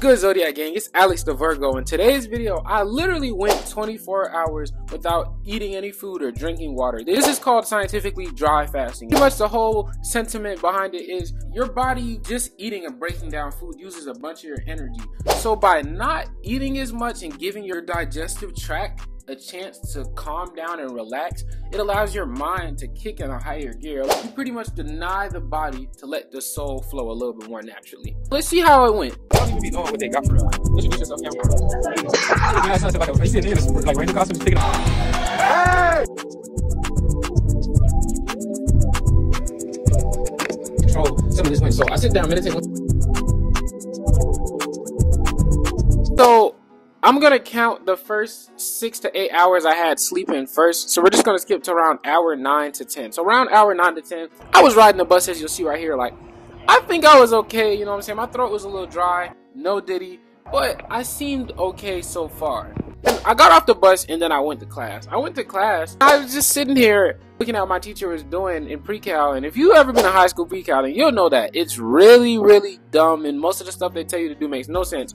good, Zodiac Gang? It's Alex the Virgo. In today's video, I literally went 24 hours without eating any food or drinking water. This is called scientifically dry fasting. Pretty much the whole sentiment behind it is your body just eating and breaking down food uses a bunch of your energy. So by not eating as much and giving your digestive tract a chance to calm down and relax, it allows your mind to kick in a higher gear. You pretty much deny the body to let the soul flow a little bit more naturally. Let's see how it went. I don't even be knowing what they got for real. Introduce yourself, young like, you see niggas like ranger costumes taking Hey! Control some of this wind. So I sit down, meditate. So I'm gonna count the first six to eight hours I had sleeping first. So we're just gonna skip to around hour nine to ten. So around hour nine to ten, I was riding the bus as you'll see right here. Like, I think I was okay. You know what I'm saying? My throat was a little dry, no diddy, but I seemed okay so far. And I got off the bus and then I went to class. I went to class. I was just sitting here looking at what my teacher was doing in pre-cal. And if you ever been to high school pre-cal, then you'll know that it's really, really dumb. And most of the stuff they tell you to do makes no sense.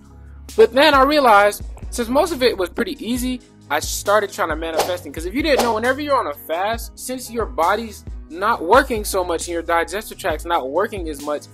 But then I realized since most of it was pretty easy, I started trying to manifesting. Because if you didn't know, whenever you're on a fast, since your body's not working so much and your digestive tract's not working as much,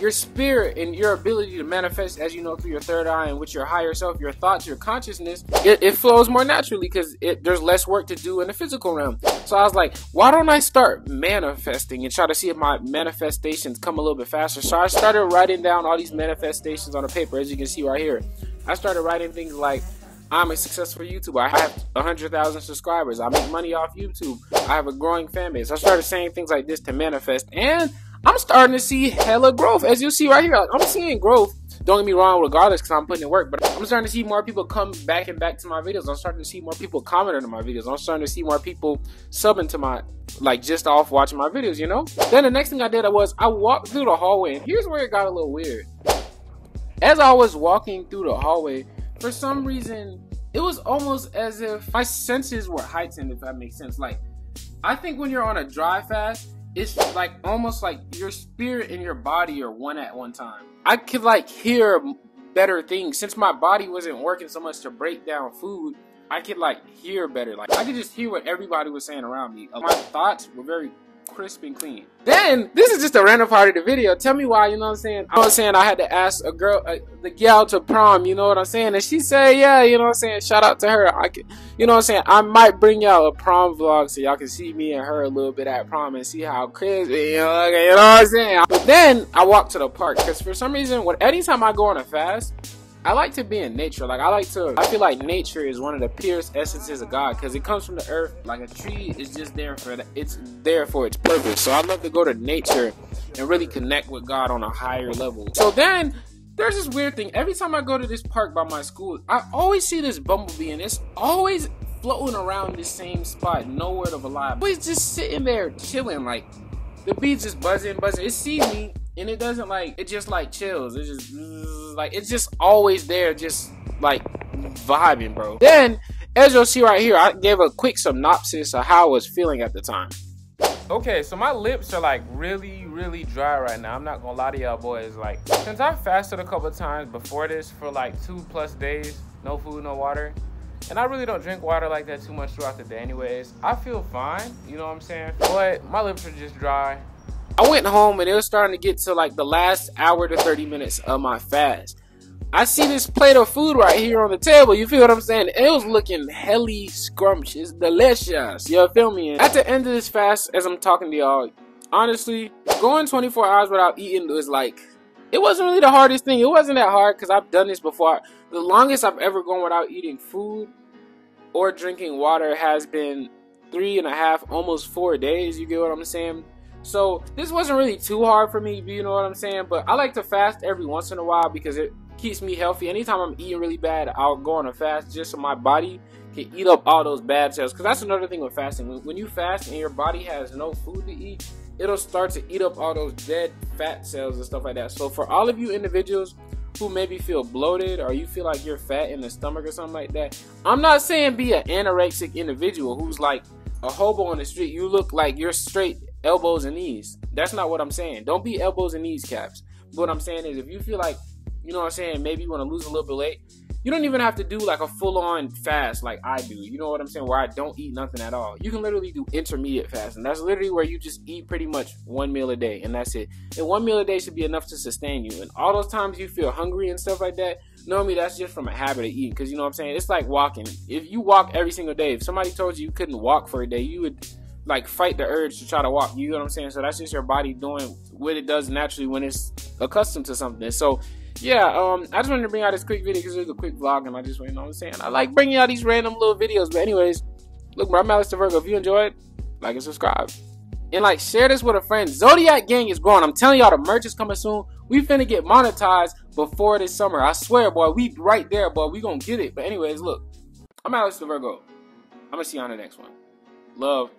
your spirit and your ability to manifest, as you know, through your third eye and with your higher self, your thoughts, your consciousness, it, it flows more naturally because there's less work to do in the physical realm. So I was like, why don't I start manifesting and try to see if my manifestations come a little bit faster? So I started writing down all these manifestations on a paper, as you can see right here. I started writing things like, I'm a successful YouTuber. I have 100,000 subscribers. I make money off YouTube. I have a growing fan base. I started saying things like this to manifest. And I'm starting to see hella growth. As you see right here, I'm seeing growth. Don't get me wrong, regardless, because I'm putting in work. But I'm starting to see more people come back and back to my videos. I'm starting to see more people commenting on my videos. I'm starting to see more people subbing to my, like, just off watching my videos, you know? Then the next thing I did was I walked through the hallway. And here's where it got a little weird. As I was walking through the hallway, for some reason, it was almost as if my senses were heightened, if that makes sense. Like, I think when you're on a dry fast, it's like almost like your spirit and your body are one at one time. I could like hear better things since my body wasn't working so much to break down food. I could like hear better. Like I could just hear what everybody was saying around me. My thoughts were very crisp and clean. Then, this is just a random part of the video. Tell me why, you know what I'm saying? I was saying I had to ask a girl, uh, the gal to prom, you know what I'm saying? And she said, yeah, you know what I'm saying? Shout out to her. I can, you know what I'm saying? I might bring y'all a prom vlog so y'all can see me and her a little bit at prom and see how crazy, you know, you know what I'm saying? But then I walked to the park because for some reason, what anytime I go on a fast, I like to be in nature. Like I like to. I feel like nature is one of the purest essences of God because it comes from the earth. Like a tree is just there for that. It's there for its purpose. So I love to go to nature and really connect with God on a higher level. So then there's this weird thing. Every time I go to this park by my school, I always see this bumblebee, and it's always floating around the same spot, nowhere to alive. Always just sitting there chilling, like the bee's just buzzing, buzzing. It sees me, and it doesn't like it just like chills. It's just like it's just always there, just like vibing, bro. Then, as you'll see right here, I gave a quick synopsis of how I was feeling at the time. Okay, so my lips are like really, really dry right now. I'm not gonna lie to y'all boys. Like, since I fasted a couple times before this for like two plus days, no food, no water, and I really don't drink water like that too much throughout the day anyways. I feel fine, you know what I'm saying? But my lips are just dry. I went home and it was starting to get to like the last hour to 30 minutes of my fast. I see this plate of food right here on the table. You feel what I'm saying? It was looking helly scrumptious, delicious. You feel me? At the end of this fast, as I'm talking to y'all, honestly, going 24 hours without eating was like, it wasn't really the hardest thing. It wasn't that hard because I've done this before. The longest I've ever gone without eating food or drinking water has been three and a half, almost four days. You get what I'm saying? So this wasn't really too hard for me, you know what I'm saying? But I like to fast every once in a while because it keeps me healthy. Anytime I'm eating really bad, I'll go on a fast just so my body can eat up all those bad cells. Because that's another thing with fasting. When you fast and your body has no food to eat, it'll start to eat up all those dead fat cells and stuff like that. So for all of you individuals who maybe feel bloated or you feel like you're fat in the stomach or something like that, I'm not saying be an anorexic individual who's like a hobo on the street. You look like you're straight elbows and knees. That's not what I'm saying. Don't be elbows and knees caps. What I'm saying is if you feel like You know what I'm saying? Maybe you want to lose a little bit weight. You don't even have to do like a full on fast like I do. You know what I'm saying? Where I don't eat nothing at all. You can literally do intermediate fast, and that's literally where you just eat pretty much one meal a day, and that's it. And one meal a day should be enough to sustain you. And all those times you feel hungry and stuff like that, normally that's just from a habit of eating. Because you know what I'm saying? It's like walking. If you walk every single day, if somebody told you you couldn't walk for a day, you would like fight the urge to try to walk. You know what I'm saying? So that's just your body doing what it does naturally when it's accustomed to something. So yeah, um, I just wanted to bring out this quick video because it was a quick vlog, and I just, you know what I'm saying? I like bringing out these random little videos. But anyways, look, bro, I'm Alex the Virgo. If you enjoyed, like and subscribe. And like, share this with a friend. Zodiac Gang is growing. I'm telling y'all, the merch is coming soon. We finna get monetized before this summer. I swear, boy, we right there, boy. We gonna get it. But anyways, look, I'm Alex the Virgo. I'm gonna see you on the next one. Love.